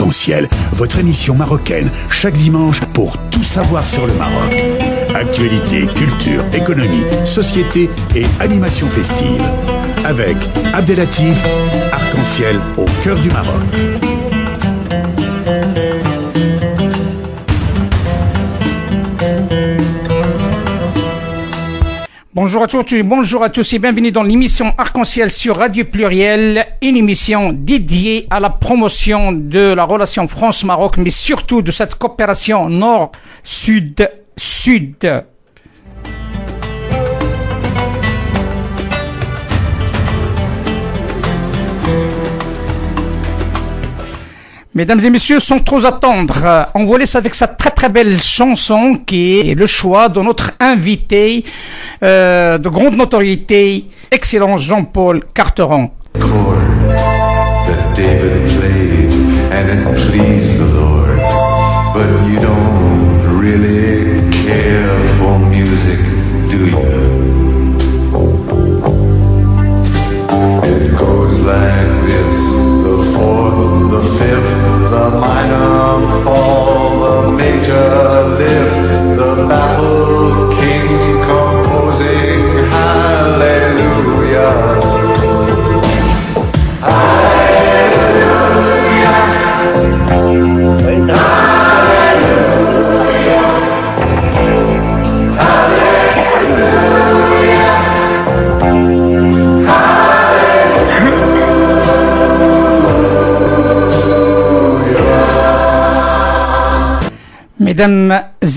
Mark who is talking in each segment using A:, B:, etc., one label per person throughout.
A: Arc-en-Ciel, votre émission marocaine, chaque dimanche pour tout savoir sur le Maroc. Actualité, culture, économie, société et animation festive. Avec Abdelatif, Arc-en-Ciel au cœur du Maroc.
B: Bonjour à tous, bonjour à tous et bienvenue dans l'émission Arc-en-Ciel sur Radio Pluriel, une émission dédiée à la promotion de la relation France-Maroc, mais surtout de cette coopération nord-sud-sud. Mesdames et messieurs, sans trop attendre, on vous laisse avec cette très très belle chanson qui est le choix de notre invité euh, de grande notoriété, excellent Jean-Paul Carteron.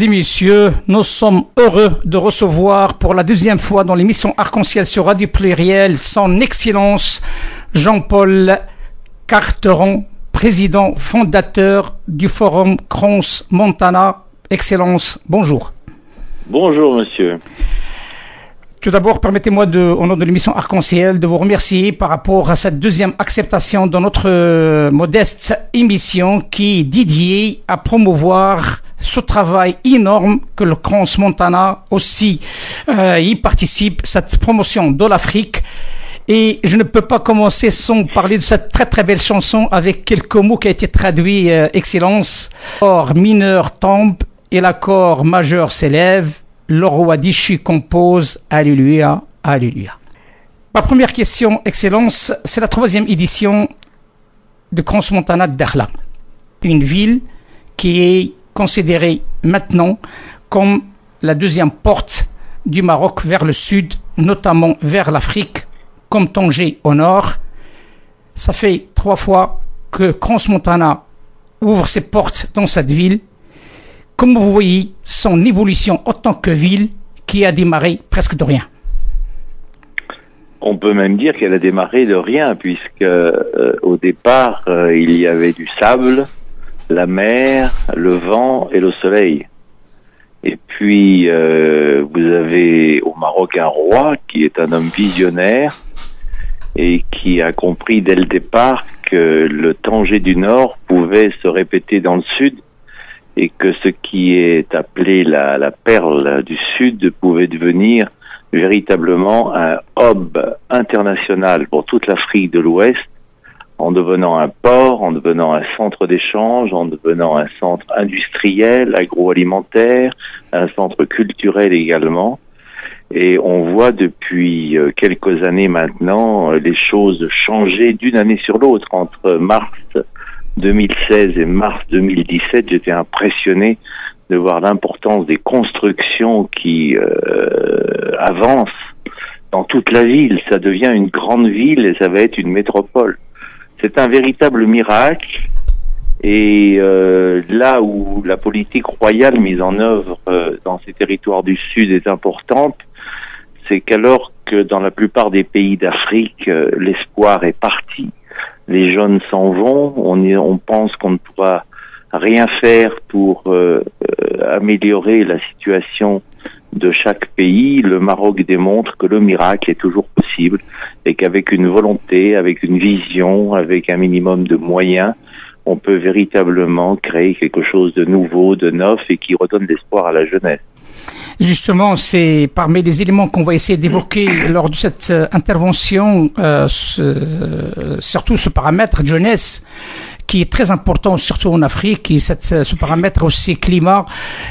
B: Et messieurs, nous sommes heureux de recevoir pour la deuxième fois dans l'émission Arc-en-Ciel sur Radio Pluriel son Excellence Jean-Paul Carteron, président fondateur du Forum Crons Montana. Excellence, bonjour.
C: Bonjour monsieur.
B: Tout d'abord, permettez-moi, de, au nom de l'émission Arc-en-Ciel, de vous remercier par rapport à cette deuxième acceptation de notre euh, modeste émission qui est dédiée à promouvoir ce travail énorme que le Crans Montana aussi euh, y participe, cette promotion de l'Afrique. Et je ne peux pas commencer sans parler de cette très très belle chanson avec quelques mots qui a été traduit, euh, Excellence. Or mineur tombe et l'accord majeur s'élève. Le roi déchu compose. Alléluia, Alléluia. Ma première question, Excellence, c'est la troisième édition de Crans Montana de Dakhla. Une ville qui est considérée maintenant comme la deuxième porte du Maroc vers le sud, notamment vers l'Afrique, comme Tanger au nord. Ça fait trois fois que Crans-Montana ouvre ses portes dans cette ville. Comme vous voyez, son évolution en tant que ville qui a démarré presque de rien.
C: On peut même dire qu'elle a démarré de rien, puisque euh, au départ, euh, il y avait du sable, la mer, le vent et le soleil. Et puis, euh, vous avez au Maroc un roi qui est un homme visionnaire et qui a compris dès le départ que le Tanger du Nord pouvait se répéter dans le Sud et que ce qui est appelé la, la perle du Sud pouvait devenir véritablement un hub international pour toute l'Afrique de l'Ouest en devenant un port, en devenant un centre d'échange, en devenant un centre industriel, agroalimentaire, un centre culturel également. Et on voit depuis euh, quelques années maintenant euh, les choses changer d'une année sur l'autre. Entre mars 2016 et mars 2017, j'étais impressionné de voir l'importance des constructions qui euh, avancent dans toute la ville. Ça devient une grande ville et ça va être une métropole. C'est un véritable miracle. Et euh, là où la politique royale mise en œuvre euh, dans ces territoires du Sud est importante, c'est qu'alors que dans la plupart des pays d'Afrique, euh, l'espoir est parti, les jeunes s'en vont, on, on pense qu'on ne pourra rien faire pour améliorer la situation de chaque pays, le Maroc démontre que le miracle est toujours possible et qu'avec une volonté, avec une vision, avec un minimum de moyens, on peut véritablement créer quelque chose de nouveau, de neuf et qui redonne l'espoir à la jeunesse.
B: Justement, c'est parmi les éléments qu'on va essayer d'évoquer lors de cette euh, intervention, euh, ce- surtout ce paramètre jeunesse qui est très important, surtout en Afrique, et cette, ce paramètre aussi climat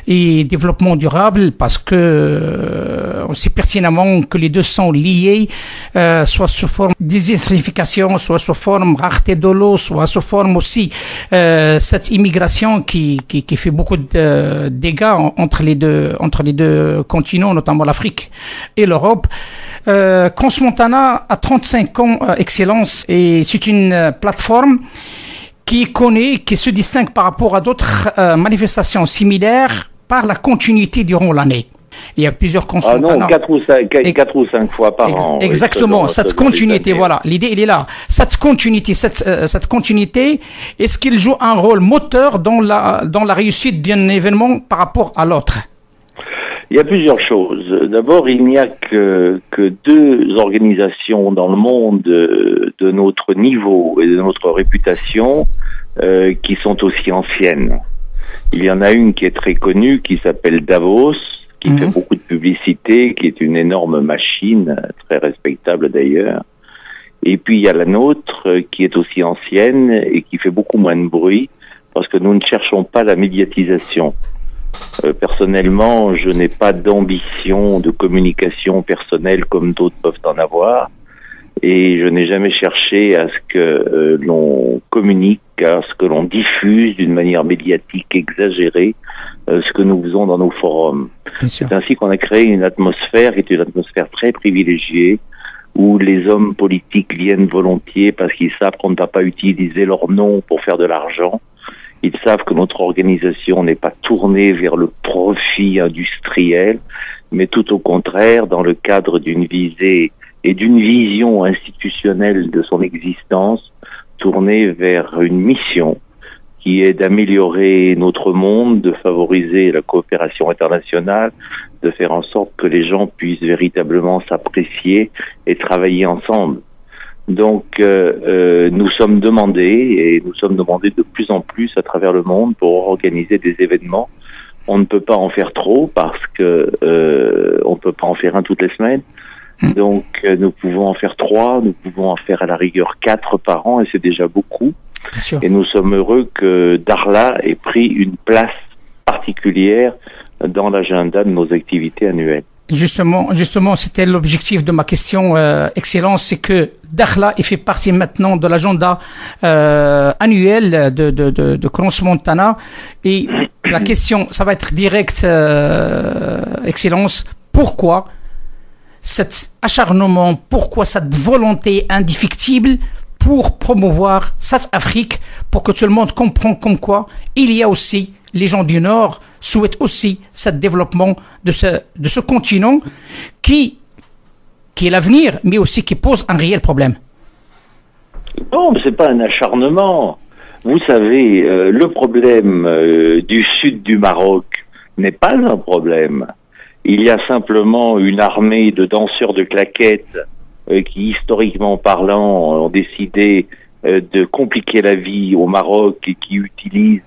B: et développement durable, parce que euh, on sait pertinemment que les deux sont liés, euh, soit sous forme de désertification, soit sous forme rareté de l'eau, soit sous forme aussi euh, cette immigration qui, qui, qui fait beaucoup de dégâts en- entre les deux entre les deux continents, notamment l'Afrique et l'Europe. Euh, Cons Montana a 35 ans, euh, excellence, et c'est une euh, plateforme qui connaît, qui se distingue par rapport à d'autres euh, manifestations similaires par la continuité durant l'année. Il y a plusieurs Cons
C: Ah non,
B: Montana.
C: quatre ou cinq,
B: Ex-
C: quatre ou cinq fois par
B: Ex-
C: an.
B: Exactement, cette continuité, voilà. L'idée, elle est là. Cette continuité, cette, euh, cette continuité, est-ce qu'il joue un rôle moteur dans la, dans la réussite d'un événement par rapport à l'autre?
C: Il y a plusieurs choses. D'abord, il n'y a que, que deux organisations dans le monde euh, de notre niveau et de notre réputation euh, qui sont aussi anciennes. Il y en a une qui est très connue, qui s'appelle Davos, qui
B: Mhm.
C: fait beaucoup de publicité, qui est une énorme machine, très respectable d'ailleurs. Et puis il y a la nôtre, euh, qui est aussi ancienne et qui fait beaucoup moins de bruit, parce que nous ne cherchons pas la médiatisation. Euh, personnellement, je n'ai pas d'ambition de communication personnelle comme d'autres peuvent en avoir. Et je n'ai jamais cherché à ce que euh, l'on communique, à ce que l'on diffuse d'une manière médiatique exagérée euh, ce que nous faisons dans nos forums. C'est ainsi qu'on a créé une atmosphère qui est une atmosphère très privilégiée où les hommes politiques viennent volontiers parce qu'ils savent qu'on ne va pas utiliser leur nom pour faire de l'argent. Ils savent que notre organisation n'est pas tournée vers le profit industriel, mais tout au contraire dans le cadre d'une visée et d'une vision institutionnelle de son existence tournée vers une mission qui est d'améliorer notre monde, de favoriser la coopération internationale, de faire en sorte que les gens puissent véritablement s'apprécier et travailler ensemble. Donc, euh, euh, nous sommes demandés et nous sommes demandés de plus en plus à travers le monde pour organiser des événements. On ne peut pas en faire trop parce que euh, on ne peut pas en faire un toutes les semaines.
B: Mm.
C: Donc, euh, nous pouvons en faire trois, nous pouvons en faire à la rigueur quatre par an et c'est déjà beaucoup.
B: Bien sûr.
C: Et nous sommes heureux que Darla ait pris une place particulière dans l'agenda de nos activités annuelles.
B: Justement, justement, c'était l'objectif de ma question, euh, Excellence, c'est que Dakhla il fait partie maintenant de l'agenda euh, annuel de, de, Montana. Et la question, ça va être direct, euh, Excellence, pourquoi cet acharnement, pourquoi cette volonté indéfectible pour promouvoir cette Afrique, pour que tout le monde comprenne comme quoi il y a aussi les gens du Nord souhaitent aussi ce développement de ce, ce continent qui, est l'avenir, mais aussi qui pose un réel problème.
C: Non, mais c'est pas un acharnement. Vous savez, euh, le problème euh, du sud du Maroc n'est pas un problème. Il y a simplement une armée de danseurs de claquettes euh, qui, historiquement parlant, ont décidé de compliquer la vie au Maroc et qui utilisent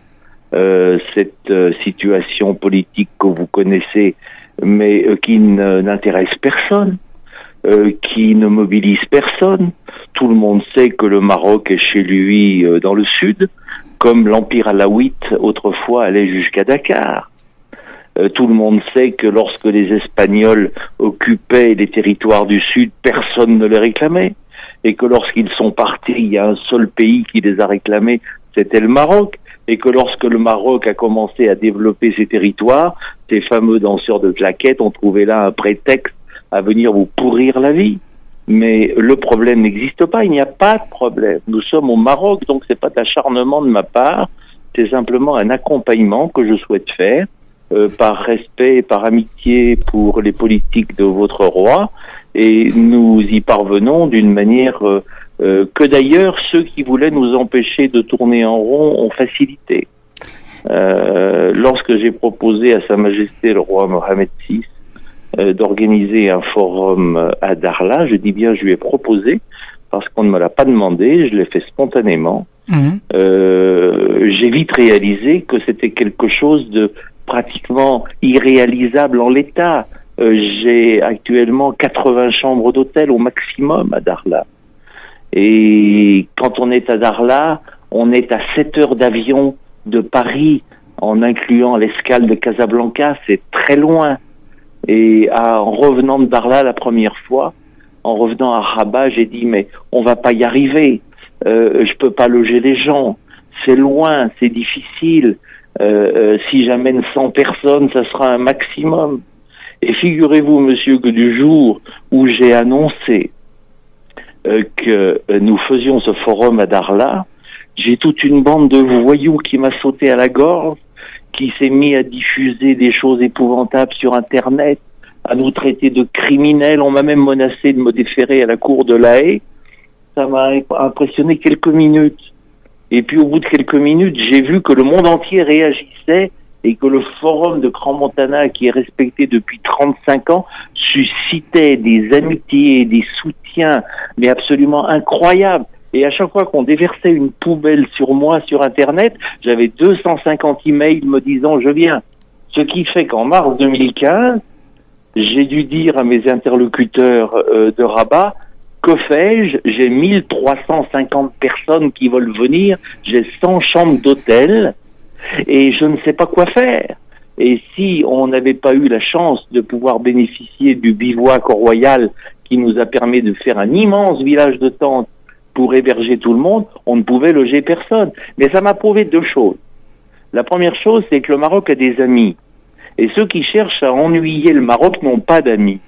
C: euh, cette euh, situation politique que vous connaissez, mais euh, qui n'intéresse personne, qui ne mobilise personne. Tout le monde sait que le Maroc est chez lui dans le sud, comme l'Empire alaouite autrefois allait jusqu'à Dakar. Tout le monde sait que lorsque les Espagnols occupaient les territoires du sud, personne ne les réclamait. Et que lorsqu'ils sont partis, il y a un seul pays qui les a réclamés, c'était le Maroc. Et que lorsque le Maroc a commencé à développer ses territoires, ces fameux danseurs de claquettes ont trouvé là un prétexte à venir vous pourrir la vie. Mais le problème n'existe pas, il n'y a pas de problème. Nous sommes au Maroc, donc c'est pas d'acharnement de ma part, c'est simplement un accompagnement que je souhaite faire euh, par respect et par amitié pour les politiques de votre roi, et nous y parvenons d'une manière euh, euh, que d'ailleurs ceux qui voulaient nous empêcher de tourner en rond ont facilité. Euh, lorsque j'ai proposé à Sa Majesté le roi Mohamed VI euh, d'organiser un forum à Darla, je dis bien je lui ai proposé parce qu'on ne me l'a pas demandé, je l'ai fait spontanément.
B: Mhm.
C: Euh, j'ai vite réalisé que c'était quelque chose de pratiquement irréalisable en l'état. Euh, J'ai actuellement 80 chambres d'hôtel au maximum à Darla. Et quand on est à Darla, on est à 7 heures d'avion de Paris, en incluant l'escale de Casablanca, c'est très loin. Et en revenant de Darla la première fois, en revenant à Rabat, j'ai dit mais on va pas y arriver. Euh, je peux pas loger les gens. C'est loin, c'est difficile. Euh, euh, si j'amène 100 personnes, ça sera un maximum. Et figurez-vous, monsieur, que du jour où j'ai annoncé que euh, nous faisions ce forum à Darla, j'ai toute une bande de voyous qui m'a sauté à la gorge, qui s'est mis à diffuser des choses épouvantables sur Internet, à nous traiter de criminels. On m'a même menacé de me déférer à la cour de la haie. Ça m'a impressionné quelques minutes. Et puis au bout de quelques minutes, j'ai vu que le monde entier réagissait et que le forum de Grand Montana, qui est respecté depuis 35 ans, suscitait des amitiés, des soutiens, mais absolument incroyables. Et à chaque fois qu'on déversait une poubelle sur moi sur Internet, j'avais 250 emails me disant je viens. Ce qui fait qu'en mars 2015, j'ai dû dire à mes interlocuteurs euh, de Rabat, que fais-je? J'ai 1350 personnes qui veulent venir, j'ai 100 chambres d'hôtel et je ne sais pas quoi faire. Et si on n'avait pas eu la chance de pouvoir bénéficier du bivouac Royal qui nous a permis de faire un immense village de tentes pour héberger tout le monde, on ne pouvait loger personne. Mais ça m'a prouvé deux choses. La première chose, c'est que le Maroc a des amis. Et ceux qui cherchent à ennuyer le Maroc n'ont pas d'amis.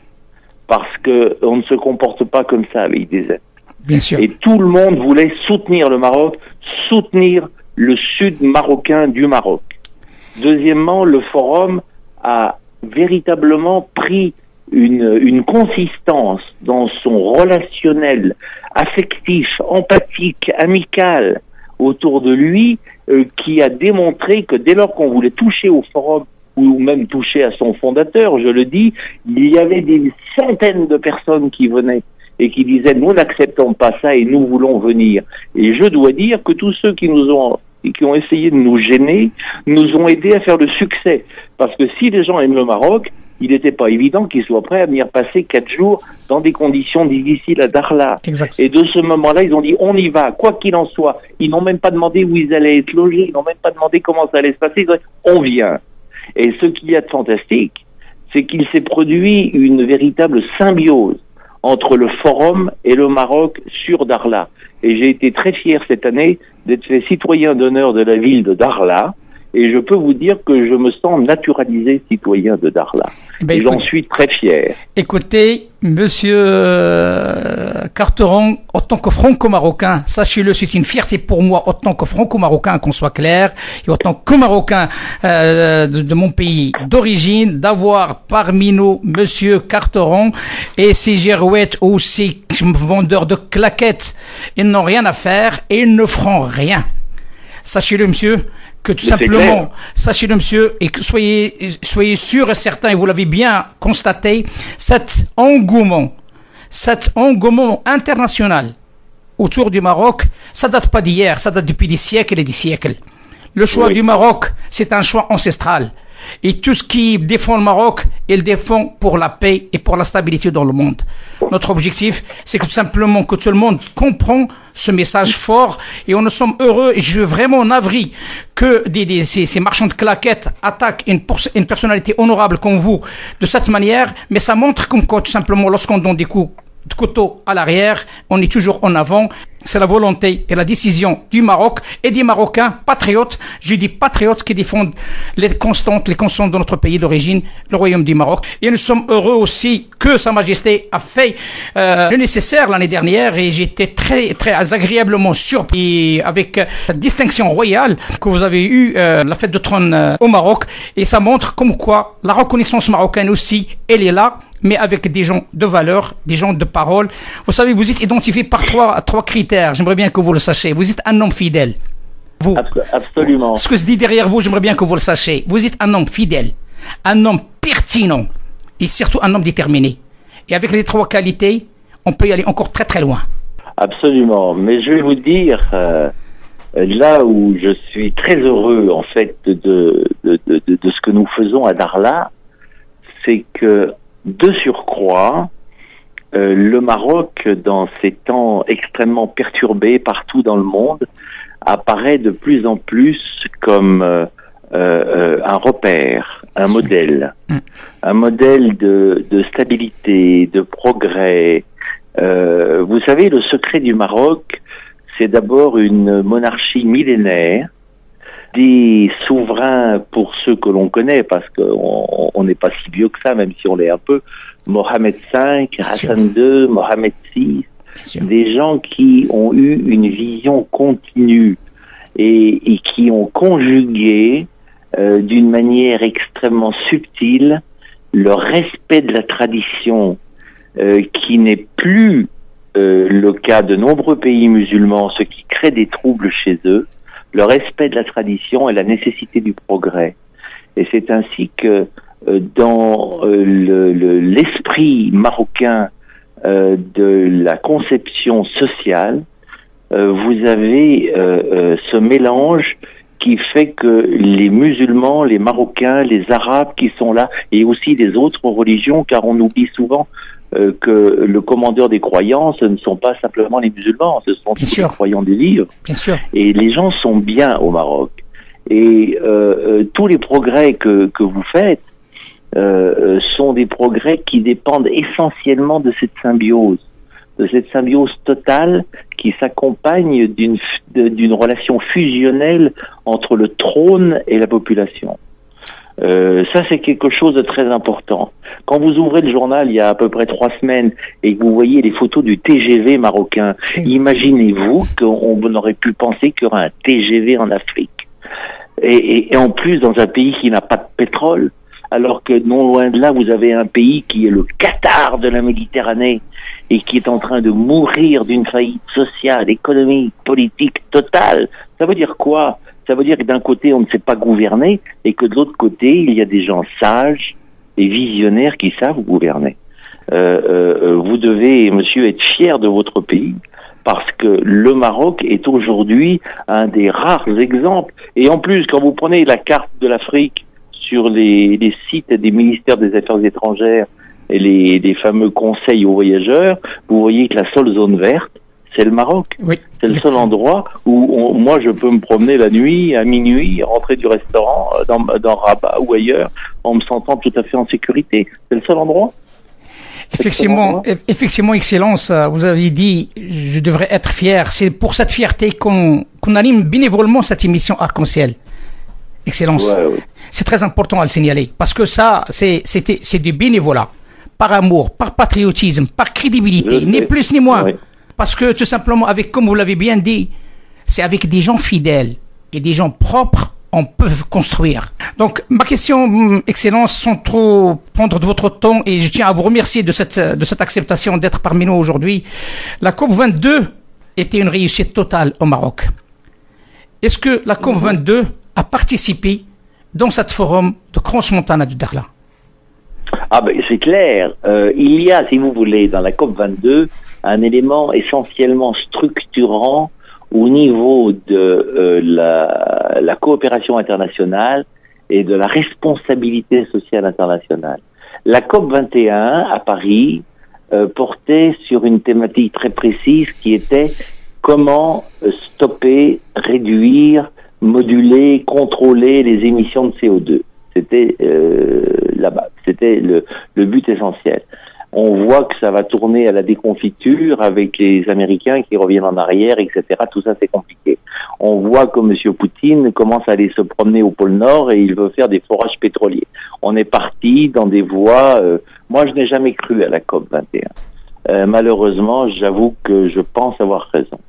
C: Parce que on ne se comporte pas comme ça avec des amis.
B: Bien sûr.
C: Et tout le monde voulait soutenir le Maroc, soutenir le sud marocain du Maroc. Deuxièmement, le forum a véritablement pris une, une consistance dans son relationnel affectif, empathique, amical autour de lui, euh, qui a démontré que dès lors qu'on voulait toucher au forum ou même toucher à son fondateur, je le dis, il y avait des centaines de personnes qui venaient et qui disaient nous n'acceptons pas ça et nous voulons venir. Et je dois dire que tous ceux qui nous ont qui ont essayé de nous gêner nous ont aidés à faire le succès. Parce que si les gens aiment le Maroc, il n'était pas évident qu'ils soient prêts à venir passer quatre jours dans des conditions difficiles à Darla.
B: Exact.
C: Et de ce moment-là, ils ont dit on y va, quoi qu'il en soit. Ils n'ont même pas demandé où ils allaient être logés, ils n'ont même pas demandé comment ça allait se passer. Ils ont dit on vient. Et ce qu'il y a de fantastique, c'est qu'il s'est produit une véritable symbiose entre le Forum et le Maroc sur Darla. Et j'ai été très fier cette année d'être fait citoyen d'honneur de la ville de Darla. Et je peux vous dire que je me sens naturalisé citoyen de Darla.
B: Eh ben,
C: et j'en suis très fier.
B: Écoutez, monsieur euh, Carteron, en tant que franco-marocain, sachez-le, c'est une fierté pour moi, en tant que franco-marocain, qu'on soit clair, et en tant que marocain euh, de, de mon pays d'origine, d'avoir parmi nous monsieur Carteron et ses girouettes aussi, vendeurs de claquettes. Ils n'ont rien à faire et ils ne feront rien. Sachez-le, monsieur, que tout
C: Mais
B: simplement, sachez-le, monsieur, et que soyez, soyez sûr et certain, et vous l'avez bien constaté, cet engouement, cet engouement international autour du Maroc, ça date pas d'hier, ça date depuis des siècles et des siècles. Le choix
C: Oui.
B: du Maroc, c'est un choix ancestral. Et tout ce qui défend le Maroc, il défend pour la paix et pour la stabilité dans le monde. Notre objectif, c'est que tout simplement que tout le monde comprend ce message fort et on nous sommes heureux et je suis vraiment navré que des, ces, marchands de claquettes attaquent une, une personnalité honorable comme vous de cette manière, mais ça montre comme quoi tout simplement lorsqu'on donne des coups de couteau à l'arrière, on est toujours en avant. C'est la volonté et la décision du Maroc et des Marocains patriotes. Je dis patriotes qui défendent les constantes, les constantes de notre pays d'origine, le Royaume du Maroc. Et nous sommes heureux aussi que Sa Majesté a fait euh, le nécessaire l'année dernière et j'étais très très agréablement surpris avec cette distinction royale que vous avez eue euh, la fête de trône euh, au Maroc et ça montre comme quoi la reconnaissance marocaine aussi elle est là mais avec des gens de valeur, des gens de parole. Vous savez, vous êtes identifié par trois, trois critères. J'aimerais bien que vous le sachiez. Vous êtes un homme fidèle. Vous,
C: Abs- Absolument.
B: ce que se dit derrière vous, j'aimerais bien que vous le sachiez. Vous êtes un homme fidèle, un homme pertinent et surtout un homme déterminé. Et avec les trois qualités, on peut y aller encore très très loin.
C: Absolument. Mais je vais vous dire, euh, Là où je suis très heureux en fait de, de, de, de- de ce que nous faisons à Darla, c'est que de surcroît, euh, le Maroc, dans ces temps extrêmement perturbés partout dans le monde, apparaît de plus en plus comme euh, euh, un repère, un modèle,
B: Mm.
C: un modèle de, de stabilité, de progrès. Vous savez, le secret du Maroc, c'est d'abord une monarchie millénaire, des souverains pour ceux que l'on connaît, parce qu'on on n'est pas si vieux que ça, même si on l'est un peu, Mohamed V, Hassan II, Mohamed VI, des gens qui ont eu une vision continue et, et qui ont conjugué euh, d'une manière extrêmement subtile le respect de la tradition euh, qui n'est plus euh, le cas de nombreux pays musulmans, ce qui crée des troubles chez eux, le respect de la tradition et la nécessité du progrès. Et c'est ainsi que dans euh, le- le- l'esprit marocain euh, de la conception sociale, euh, vous avez euh, euh, ce mélange qui fait que les musulmans, les marocains, les arabes qui sont là, et aussi les autres religions, car on oublie souvent euh, que le commandeur des croyants, ce ne sont pas simplement les musulmans, ce sont
B: Bien
C: tous
B: sûr.
C: les croyants des livres.
B: Bien sûr.
C: Et les gens sont bien au Maroc. Et euh, euh, tous les progrès que, que vous faites euh, euh, sont des progrès qui dépendent essentiellement de cette symbiose, de cette symbiose totale qui s'accompagne d'une relation fusionnelle entre le trône et la population. Euh, ça, c'est quelque chose de très important. Quand vous ouvrez le journal il y a à peu près trois semaines et que vous voyez les photos du TGV marocain, imaginez-vous qu'on on aurait pu penser qu'il y aurait un TGV en Afrique. Et, et- et en plus, dans un pays qui n'a pas de pétrole, alors que non loin de là, vous avez un pays qui est le Qatar de la Méditerranée et qui est en train de mourir d'une faillite sociale, économique, politique totale. Ça veut dire quoi? Ça veut dire que d'un côté, on ne sait pas gouverner et que de l'autre côté, il y a des gens sages et visionnaires qui savent gouverner. Euh, euh, vous devez, monsieur, être fier de votre pays parce que le Maroc est aujourd'hui un des rares exemples. Et en plus, quand vous prenez la carte de l'Afrique sur les, les sites des ministères des Affaires étrangères et les, les fameux conseils aux voyageurs, vous voyez que la seule zone verte, c'est le Maroc.
B: Oui.
C: C'est le seul endroit où on- moi je peux me promener la nuit, à minuit, rentrer du restaurant euh, dans, dans Rabat ou ailleurs, en me sentant tout à fait en sécurité. C'est le seul endroit.
B: Effectivement, eff- effectivement, Excellence, euh, vous avez dit, je devrais être fier. C'est pour cette fierté qu'on qu'on anime bénévolement cette émission Arc-en-Ciel. Excellence.
C: Ouais, ouais.
B: C'est très important à le signaler. Parce que ça, c'est c'était- c'est du bénévolat. Par amour, par patriotisme, par crédibilité, ni plus ni moins.
C: Ouais.
B: Parce que tout simplement, avec, comme vous l'avez bien dit, c'est avec des gens fidèles et des gens propres, on peut construire. Donc, ma question, hum, Excellence, sans trop prendre de votre temps, et je tiens à vous remercier de cette, de cette acceptation d'être parmi nous aujourd'hui. La COP 22 était une réussite totale au Maroc. Est-ce que la COP 22 a participé dans cette forum de Cross-Montana de Darla
C: Ah ben c'est clair. Euh, il y a, si vous voulez, dans la COP 22, un élément essentiellement structurant au niveau de euh, la, coopération internationale et de la responsabilité sociale internationale. La COP 21 à Paris euh, portait sur une thématique très précise qui était comment stopper, réduire, moduler, contrôler les émissions de CO2. C'était euh, là-bas, c'était le, le but essentiel. On voit que ça va tourner à la déconfiture avec les Américains qui reviennent en arrière, etc. Tout ça, c'est compliqué. On voit que M. Poutine commence à aller se promener au pôle Nord et il veut faire des forages pétroliers. On est parti dans des voies. euh, moi, je n'ai jamais cru à la COP 21. Euh, malheureusement, j'avoue que je pense avoir raison.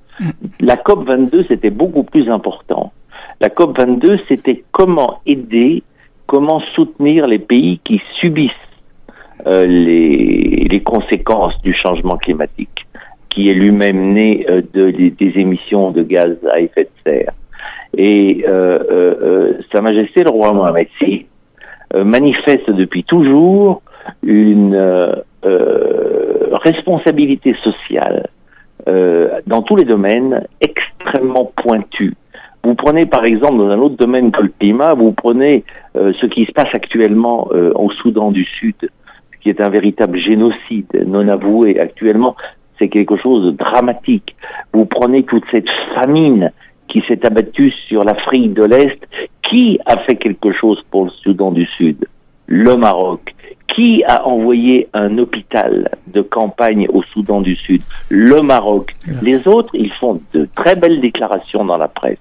C: La COP 22, c'était beaucoup plus important. La COP 22, c'était comment aider, comment soutenir les pays qui subissent euh, les, conséquences du changement climatique, qui est lui-même né euh, de, des, émissions de gaz à effet de serre. Et euh, Sa Majesté le roi Mohamed VI manifeste depuis toujours une responsabilité sociale dans tous les domaines extrêmement pointue. Vous prenez par exemple dans un autre domaine que le climat, vous prenez euh, ce qui se passe actuellement euh, au Soudan du Sud, qui est un véritable génocide non avoué actuellement. C'est quelque chose de dramatique. Vous prenez toute cette famine qui s'est abattue sur l'Afrique de l'Est. Qui a fait quelque chose pour le Soudan du Sud? Le Maroc. Qui a envoyé un hôpital de campagne au Soudan du Sud? Le Maroc. Les autres, ils font de très belles déclarations dans la presse.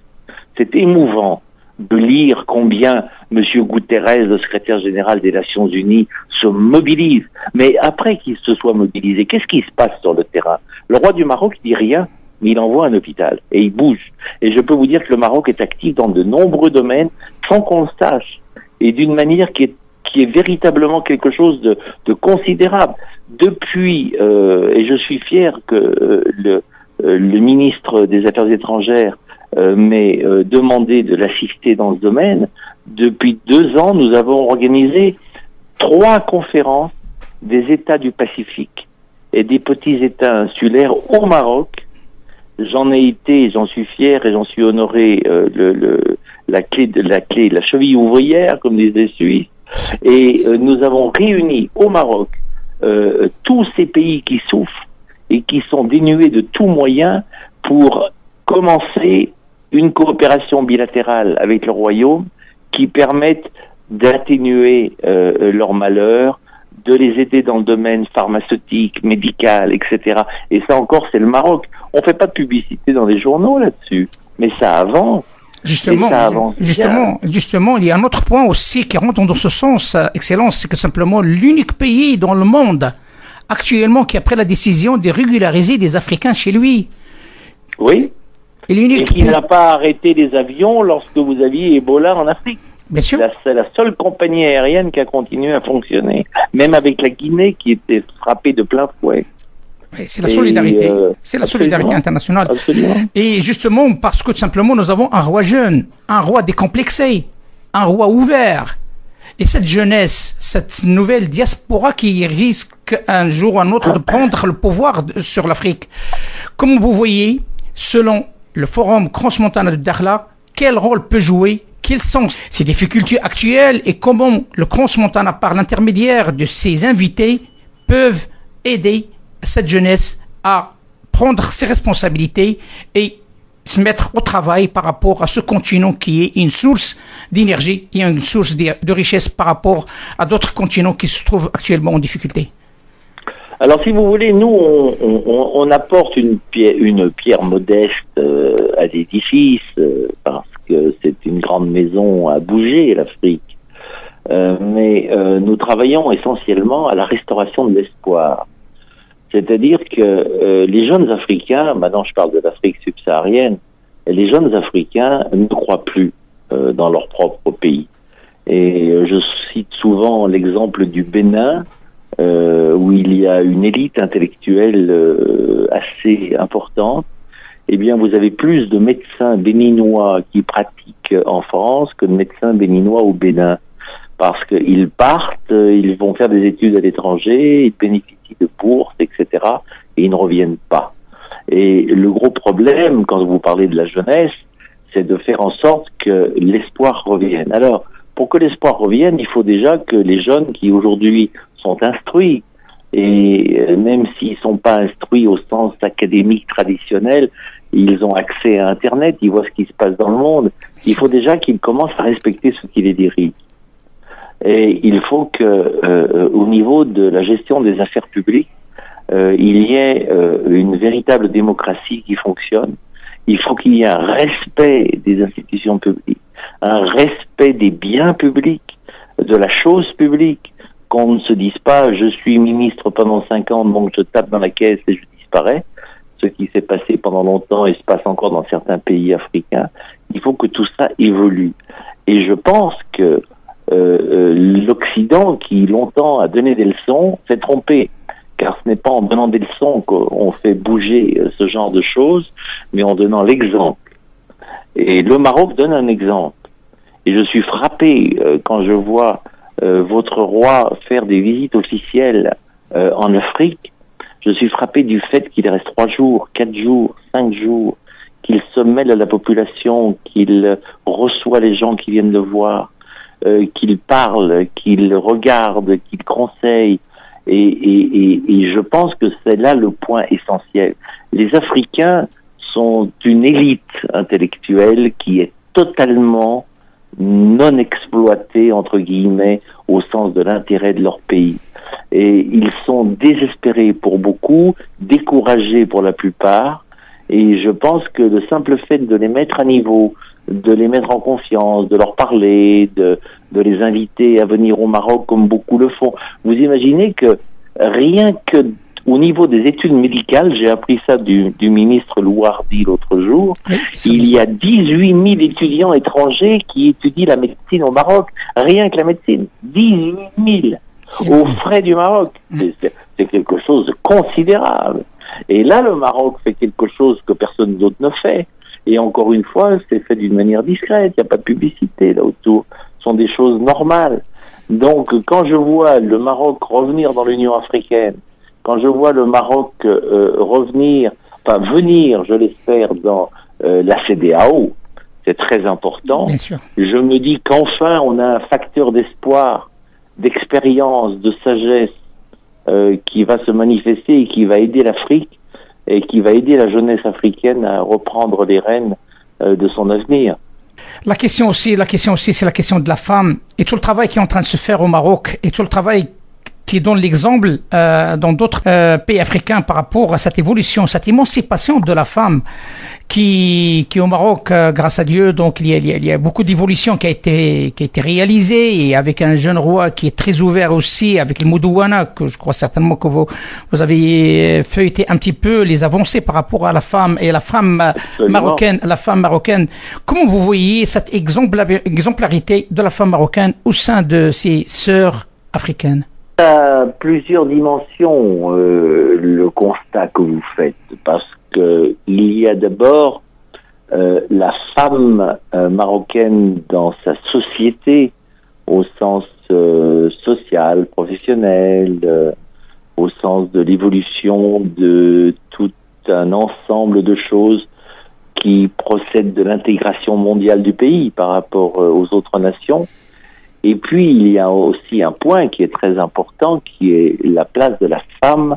C: C'est émouvant de lire combien M. Guterres, le secrétaire général des Nations Unies, se mobilise. Mais après qu'il se soit mobilisé, qu'est-ce qui se passe sur le terrain? Le roi du Maroc dit rien, mais il envoie un hôpital et il bouge. Et je peux vous dire que le Maroc est actif dans de nombreux domaines sans qu'on le sache et d'une manière qui est véritablement quelque chose de, considérable. Depuis, euh, et je suis fier que euh, euh, le ministre des Affaires étrangères euh, m'ait euh, demandé de l'assister dans ce domaine. Depuis deux ans, nous avons organisé trois conférences des États du Pacifique et des petits États insulaires au Maroc. J'en ai été, j'en suis fier et j'en suis honoré euh, la clé de la clé, la cheville ouvrière, comme disent les Suisses. Et nous avons réuni au Maroc tous ces pays qui souffrent et qui sont dénués de tout moyen pour commencer une coopération bilatérale avec le Royaume qui permette d'atténuer euh, leur malheur, de les aider dans le domaine pharmaceutique, médical, etc. Et ça encore, c'est le Maroc. On fait pas de publicité dans les journaux là-dessus, mais ça avance.
B: Justement, justement, justement, il y a un autre point aussi qui rentre dans ce sens, Excellence, c'est que simplement l'unique pays dans le monde actuellement qui a pris la décision de régulariser des Africains chez lui.
C: Oui.
B: Et
C: Et
B: l'unique
C: qui n'a pas arrêté les avions lorsque vous aviez Ebola en Afrique.
B: bien sûr,
C: C'est la seule compagnie aérienne qui a continué à fonctionner, même avec la Guinée qui était frappée de plein fouet.
B: C'est la solidarité,
C: euh,
B: c'est la solidarité internationale.
C: Absolument.
B: Et justement, parce que tout simplement, nous avons un roi jeune, un roi décomplexé, un roi ouvert. Et cette jeunesse, cette nouvelle diaspora qui risque un jour ou un autre de prendre le pouvoir de- sur l'Afrique. Comme vous voyez, selon le forum Cross-Montana de Dakhla, quel rôle peut jouer quelles sont ces difficultés actuelles et comment le Cross-Montana, par l'intermédiaire de ses invités, peuvent aider cette jeunesse à prendre ses responsabilités et se mettre au travail par rapport à ce continent qui est une source d'énergie et une source de, de richesse par rapport à d'autres continents qui se trouvent actuellement en difficulté.
C: Alors, si vous voulez, nous, on, on- on apporte une pierre, une pierre modeste euh, à l'édifice euh, parce que c'est une grande maison à bouger, l'Afrique. Euh, mais euh, nous travaillons essentiellement à la restauration de l'espoir. C'est-à-dire que euh, les jeunes Africains, maintenant je parle de l'Afrique subsaharienne, les jeunes Africains ne croient plus euh, dans leur propre pays. Et je cite souvent l'exemple du Bénin, euh, où il y a une élite intellectuelle euh, assez importante, eh bien, vous avez plus de médecins béninois qui pratiquent en France que de médecins béninois au Bénin. Parce qu'ils partent, ils vont faire des études à l'étranger, ils bénéficient de bourses, etc. et ils ne reviennent pas. Et le gros problème, quand vous parlez de la jeunesse, c'est de faire en sorte que l'espoir revienne. Alors, pour que l'espoir revienne, il faut déjà que les jeunes qui aujourd'hui sont instruits, et euh, même s'ils sont pas instruits au sens académique traditionnel, ils ont accès à Internet, ils voient ce qui se passe dans le monde. Il faut déjà qu'ils commencent à respecter ce qui les dirige. Et il faut que, euh, au niveau de la gestion des affaires publiques, euh, il y ait une véritable démocratie qui fonctionne. Il faut qu'il y ait un respect des institutions publiques, un respect des biens publics, de la chose publique, qu'on ne se dise pas je suis ministre pendant cinq ans, donc je tape dans la caisse et je disparais, ce qui s'est passé pendant longtemps et se passe encore dans certains pays africains. Il faut que tout ça évolue. Et je pense que euh, euh, l'Occident, qui longtemps a donné des leçons, s'est trompé. Car ce n'est pas en donnant des leçons qu'on fait bouger euh, ce genre de choses, mais en donnant l'exemple. Et le Maroc donne un exemple. Et je suis frappé euh, quand je vois votre roi faire des visites officielles euh, en Afrique. Je suis frappé du fait qu'il reste trois jours, quatre jours, cinq jours, qu'il se mêle à la population, qu'il reçoit les gens qui viennent le voir, euh, qu'il parle, qu'il regarde, qu'il conseille. Et, et, et, je pense que c'est là le point essentiel. Les Africains sont une élite intellectuelle qui est totalement non exploitée, entre guillemets, au sens de l'intérêt de leur pays. Et ils sont désespérés pour beaucoup, découragés pour la plupart, et je pense que le simple fait de les mettre à niveau, de les mettre en confiance, de leur parler, de, de les inviter à venir au Maroc comme beaucoup le font. Vous imaginez que rien que au niveau des études médicales, j'ai appris ça du, du ministre Louardi l'autre jour, il y a 18 000 étudiants étrangers qui étudient la médecine au Maroc. Rien que la médecine. 18 000 aux frais du Maroc. Mm. C'est quelque chose de considérable. Et là, le Maroc fait quelque chose que personne d'autre ne fait. Et encore une fois, c'est fait d'une manière discrète. Il n'y a pas de publicité là autour. Ce sont des choses normales. Donc, quand je vois le Maroc revenir dans l'Union africaine, quand je vois le Maroc euh, revenir, enfin venir, je l'espère, dans euh, la CDAO, c'est très important.
B: Bien sûr.
C: Je me dis qu'enfin, on a un facteur d'espoir, d'expérience, de sagesse euh, qui va se manifester et qui va aider l'Afrique et qui va aider la jeunesse africaine à reprendre les rênes de son avenir.
B: La question aussi, la question aussi, c'est la question de la femme et tout le travail qui est en train de se faire au Maroc et tout le travail qui donne l'exemple euh, dans d'autres euh, pays africains par rapport à cette évolution, cette émancipation de la femme qui, qui au Maroc, euh, grâce à Dieu, donc il y a, il y a, beaucoup d'évolution qui a été qui a été réalisée et avec un jeune roi qui est très ouvert aussi, avec le Moudouana que je crois certainement que vous vous avez feuilleté un petit peu les avancées par rapport à la femme et la femme marocaine, la femme marocaine. Comment vous voyez cette exemplarité de la femme marocaine au sein de ses sœurs africaines?
C: À plusieurs dimensions euh, le constat que vous faites, parce que il y a d'abord euh, la femme euh, marocaine dans sa société au sens euh, social, professionnel, euh, au sens de l'évolution de tout un ensemble de choses qui procèdent de l'intégration mondiale du pays par rapport aux autres nations. Et puis, il y a aussi un point qui est très important, qui est la place de la femme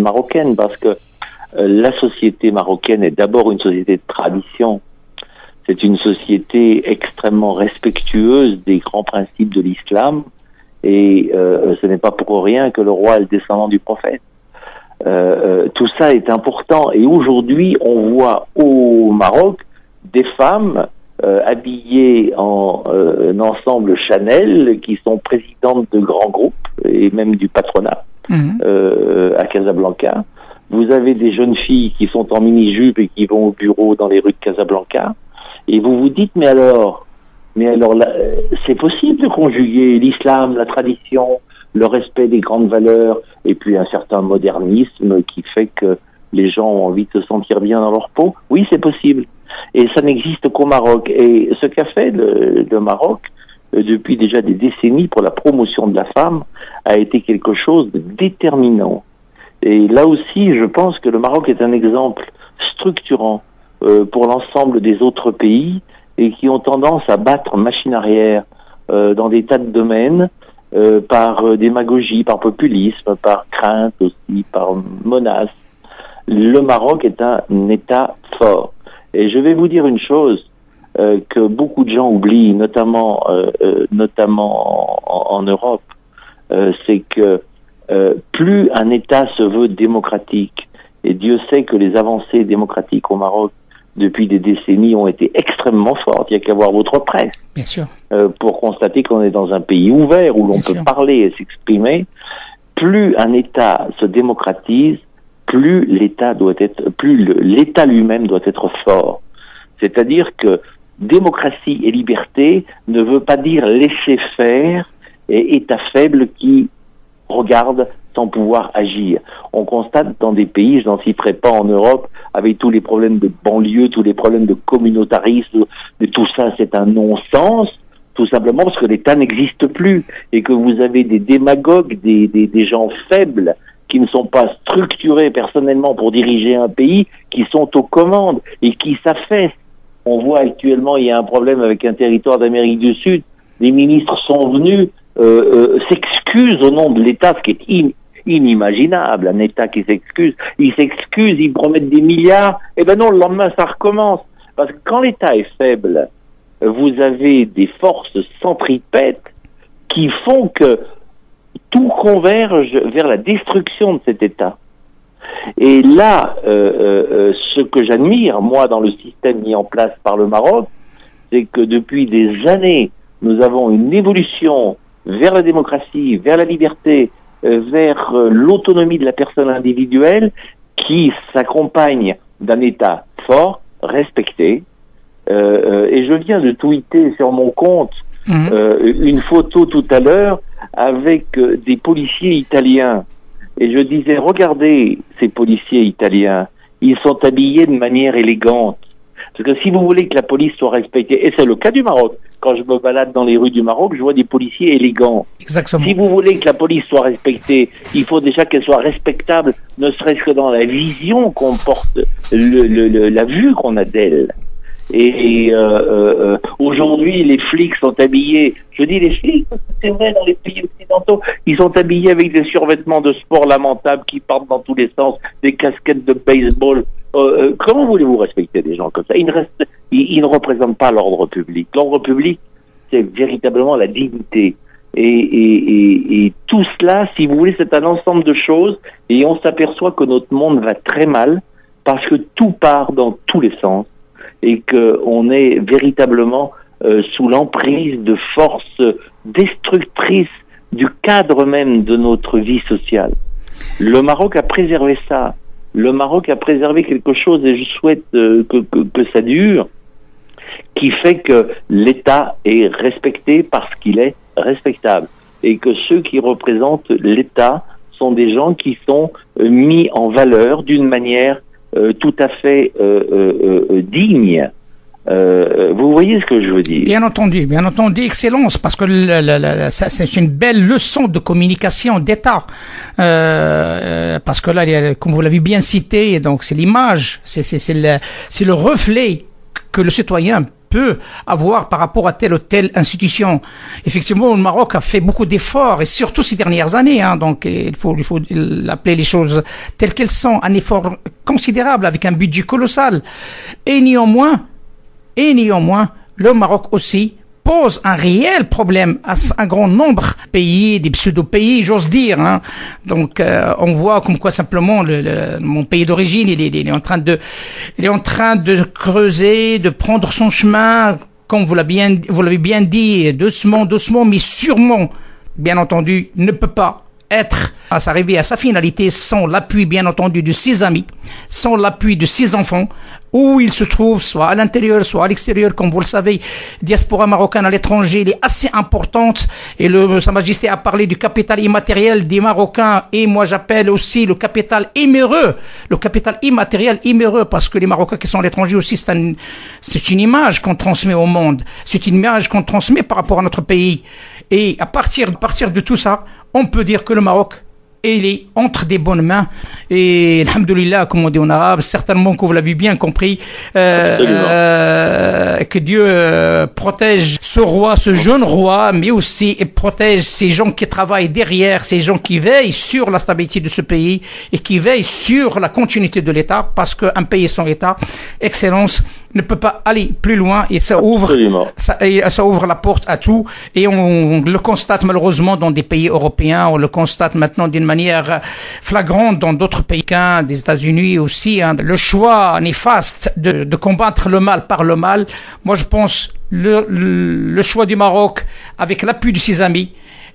C: marocaine parce que euh, la société marocaine est d'abord une société de tradition. C'est une société extrêmement respectueuse des grands principes de l'islam et euh, ce n'est pas pour rien que le roi est le descendant du prophète. Euh, tout ça est important et aujourd'hui on voit au Maroc des femmes habillées en ensemble Chanel qui sont présidentes de grands groupes et même du patronat Mhm. euh, à Casablanca. Vous avez des jeunes filles qui sont en mini-jupe et qui vont au bureau dans les rues de Casablanca. Et vous vous dites, mais alors, mais alors, c'est possible de conjuguer l'islam, la tradition, le respect des grandes valeurs, et puis un certain modernisme qui fait que les gens ont envie de se sentir bien dans leur peau? Oui, c'est possible. Et ça n'existe qu'au Maroc. Et ce qu'a fait le, Maroc, euh, depuis déjà des décennies pour la promotion de la femme a été quelque chose de déterminant. Et là aussi, je pense que le Maroc est un exemple structurant euh, pour l'ensemble des autres pays et qui ont tendance à battre machine arrière euh, dans des tas de domaines euh, par démagogie, par populisme, par crainte aussi, par menace. Le Maroc est un État fort. Et je vais vous dire une chose, euh, que beaucoup de gens oublient, notamment, euh, euh, notamment en, en Europe, c'est que plus un État se veut démocratique, et Dieu sait que les avancées démocratiques au Maroc depuis des décennies, ont été extrêmement fortes. Il n'y a qu'à voir votre presse
B: Bien sûr.
C: euh, pour constater qu'on est dans un pays ouvert où l'on peut
B: sûr.
C: parler et s'exprimer. Plus un État se démocratise, plus l'État doit être, plus le- l'État lui-même doit être fort. C'est-à-dire que démocratie et liberté ne veut pas dire laisser faire et État faible qui regarde sans pouvoir agir. On constate dans des pays, je n'en citerai pas en Europe, avec tous les problèmes de banlieue, tous les problèmes de communautarisme, de tout ça, c'est un non-sens, tout simplement parce que l'État n'existe plus et que vous avez des démagogues, des, des, des gens faibles qui ne sont pas structurés personnellement pour diriger un pays, qui sont aux commandes et qui s'affaissent. On voit actuellement, il y a un problème avec un territoire d'Amérique du Sud. Les ministres sont venus euh, euh, s'excusent au nom de l'État, ce qui est in- inimaginable. Un État qui s'excuse, ils s'excusent, ils promettent des milliards. Et ben non, le lendemain, ça recommence. Parce que quand l'État est faible, vous avez des forces centripètes qui font que tout converge vers la destruction de cet État. Et là, euh, euh, euh, ce que j'admire, moi, dans le système mis en place par le Maroc, c'est que depuis des années, nous avons une évolution vers la démocratie, vers la liberté, vers l'autonomie de la personne individuelle qui s'accompagne d'un État fort, respecté. Euh, et je viens de tweeter sur mon compte euh, une photo tout à l'heure avec des policiers italiens. Et je disais, regardez ces policiers italiens, ils sont habillés de manière élégante. Parce que si vous voulez que la police soit respectée, et c'est le cas du Maroc, quand je me balade dans les rues du Maroc, je vois des policiers élégants.
B: Exactement.
C: Si vous voulez que la police soit respectée, il faut déjà qu'elle soit respectable, ne serait-ce que dans la vision qu'on porte, le, le- le- la vue qu'on a d'elle. Et euh, euh, euh, aujourd'hui, les flics sont habillés. Je dis les flics parce que c'est vrai dans les pays occidentaux, ils sont habillés avec des survêtements de sport lamentables qui partent dans tous les sens, des casquettes de baseball. Euh, euh, comment voulez-vous respecter des gens comme ça? Ils ne, restent- ils- ne représentent pas l'ordre public. L'ordre public, c'est véritablement la dignité. Et, et, et tout cela, si vous voulez, c'est un ensemble de choses. Et on s'aperçoit que notre monde va très mal parce que tout part dans tous les sens et qu'on est véritablement euh, sous l'emprise de forces destructrices du cadre même de notre vie sociale. Le Maroc a préservé ça. Le Maroc a préservé quelque chose et je souhaite euh, que, que, ça dure, qui fait que l'État est respecté parce qu'il est respectable et que ceux qui représentent l'État sont des gens qui sont euh, mis en valeur d'une manière tout à fait euh, euh, euh, digne. Euh, vous voyez ce que je veux dire?
B: Bien entendu, bien entendu, excellence, parce que ça, c'est une belle leçon de communication d'État, Euh, parce que là, comme vous l'avez bien cité, donc c'est l'image, c'est le c'est le reflet que le citoyen peut avoir par rapport à telle ou telle institution. Effectivement, le Maroc a fait beaucoup d'efforts et surtout ces dernières années. Hein, donc, il faut il faut appeler les choses telles qu'elles sont. Un effort considérable avec un budget colossal. Et néanmoins, et néanmoins, le Maroc aussi pose un réel problème à un grand nombre de pays, des pseudo-pays, j'ose dire. Hein. Donc, euh, on voit comme quoi simplement le, le- mon pays d'origine, est, en train de, est en train de creuser, de prendre son chemin, comme vous l'avez bien, vous l'avez bien dit, doucement, doucement, mais sûrement, bien entendu, ne peut pas être à s'arriver à sa finalité sans l'appui bien entendu de ses amis, sans l'appui de ses enfants, où il se trouve, soit à l'intérieur, soit à l'extérieur, comme vous le savez, diaspora marocaine à l'étranger, elle est assez importante, et Sa Majesté a parlé du capital immatériel des Marocains, et moi j'appelle aussi le capital éméreux, le capital immatériel éméreux, parce que les Marocains qui sont à l'étranger aussi, c'est une image qu'on transmet au monde, c'est une image qu'on transmet par rapport à notre pays, et à partir, à partir de tout ça, on peut dire que le Maroc, il est entre des bonnes mains. Et, alhamdoulilah, comme on dit en arabe, certainement que vous l'avez bien compris, euh, euh, que Dieu euh, protège ce roi, ce jeune roi, mais aussi et protège ces gens qui travaillent derrière, ces gens qui veillent sur la stabilité de ce pays et qui veillent sur la continuité de l'État, parce qu'un pays sans État, excellence, ne peut pas aller plus loin et ça ouvre, ça, et ça ouvre la porte à tout. Et on, le constate malheureusement dans des pays européens, on le constate maintenant d'une manière flagrante dans d'autres pays, hein, des États-Unis aussi. hein. le choix néfaste de, de combattre le mal par le mal. Moi, je pense le, le, le choix du Maroc avec l'appui de ses amis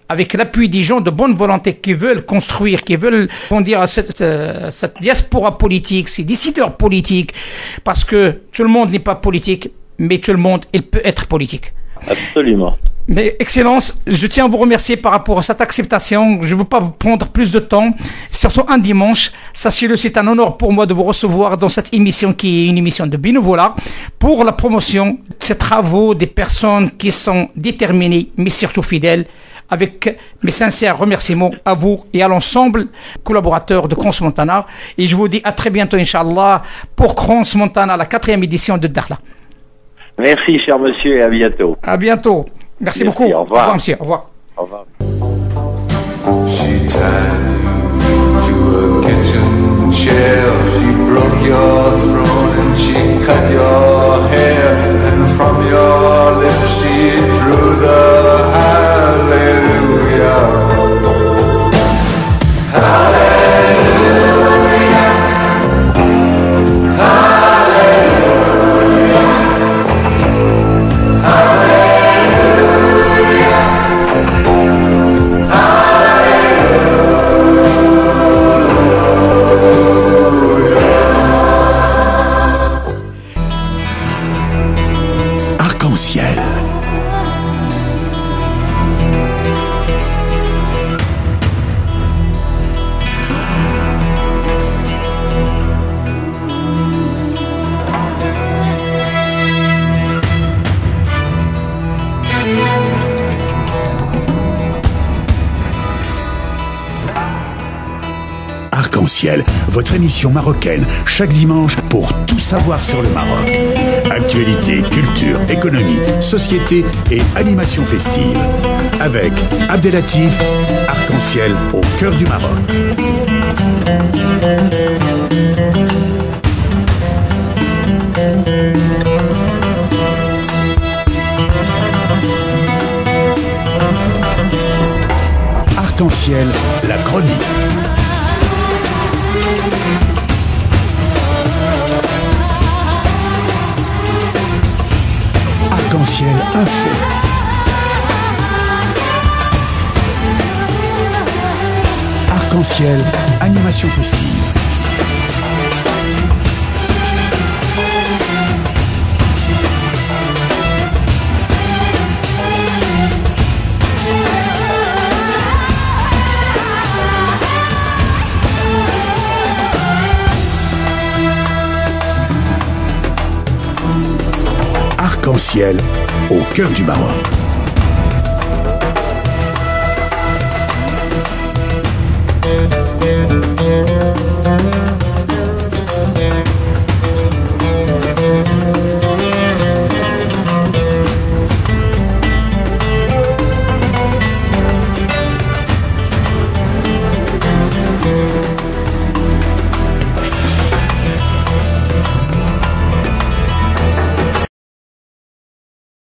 B: avec l'appui des gens de bonne volonté qui veulent construire, qui veulent dire cette, euh, cette diaspora politique, ces décideurs politiques, parce que tout le monde n'est pas politique, mais tout le monde, il peut être politique.
C: Absolument.
B: Mais Excellence, je tiens à vous remercier par rapport à cette acceptation. Je ne veux pas vous prendre plus de temps, surtout un dimanche. Sachez-le, c'est un honneur pour moi de vous recevoir dans cette émission qui est une émission de bénévolat pour la promotion de ces travaux des personnes qui sont déterminées, mais surtout fidèles avec mes sincères remerciements à vous et à l'ensemble collaborateurs de Crans Montana. Et je vous dis à très bientôt, Inch'Allah, pour Crans Montana, la quatrième édition de Dakhla.
C: Merci, cher monsieur, et à bientôt.
B: À bientôt. Merci,
C: Merci,
B: beaucoup.
C: au revoir.
B: Au revoir, monsieur. Au revoir.
C: Au revoir.
D: She tied you to a kitchen chair. She broke your throne and she cut your hair. And from your lips she drew the hallelujah.
A: Marocaine, chaque dimanche pour tout savoir sur le Maroc. Actualité, culture, économie, société et animation festive. Avec Abdelatif, Arc-en-ciel au cœur du Maroc. Arc-en-ciel, la chronique. Arc-en-ciel info. Arc-en-ciel animation festive. Arc-en-ciel au cœur du Maroc.